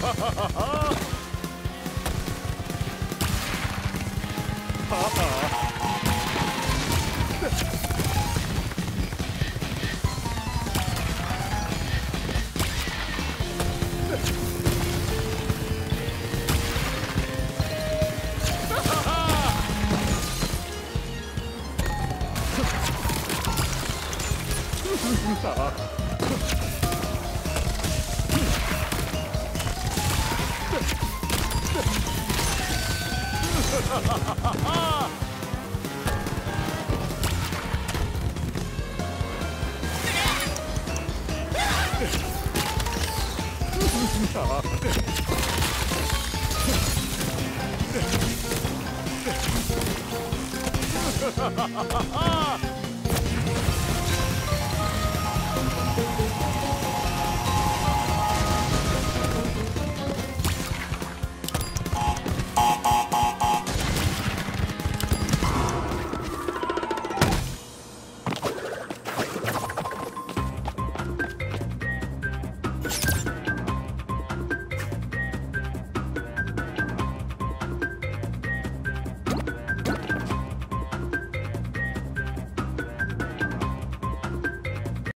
Ha ha ha! 아!